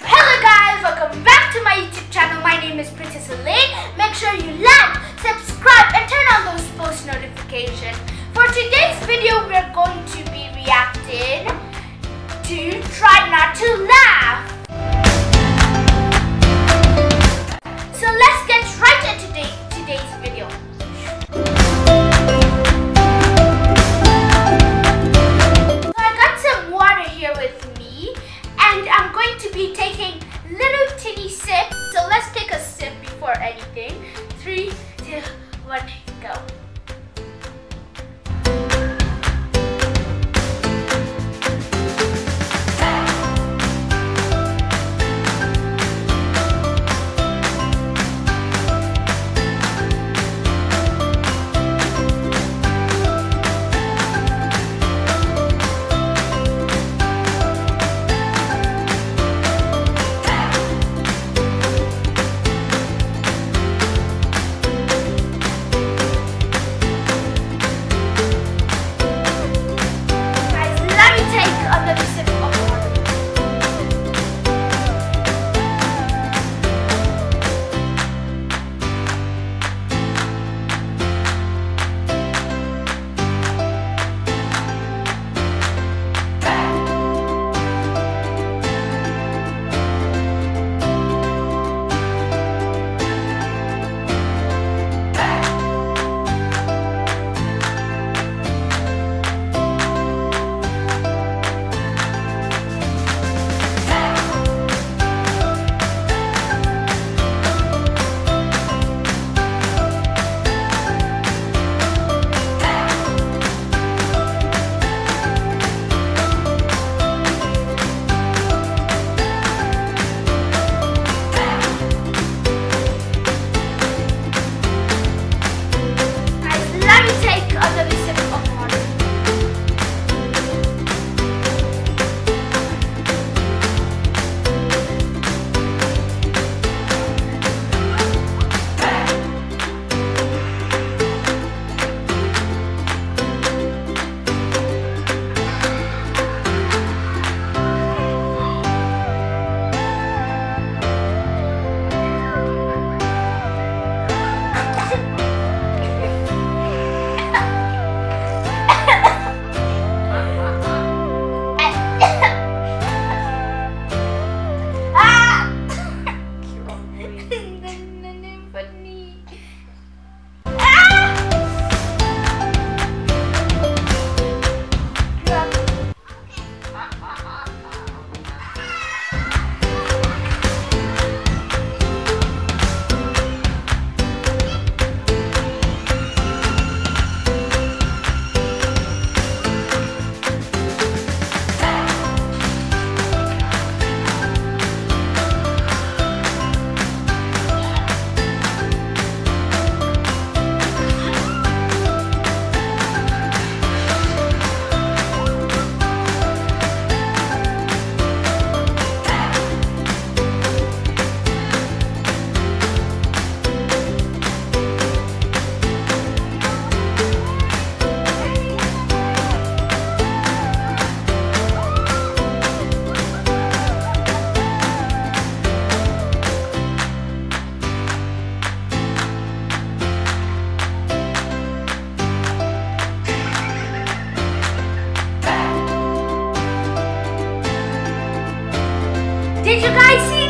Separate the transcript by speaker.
Speaker 1: Hello guys, welcome back to my YouTube channel. My name is Princess Alaine. Make sure you like, subscribe and turn on those post notifications. For today's video, we're I see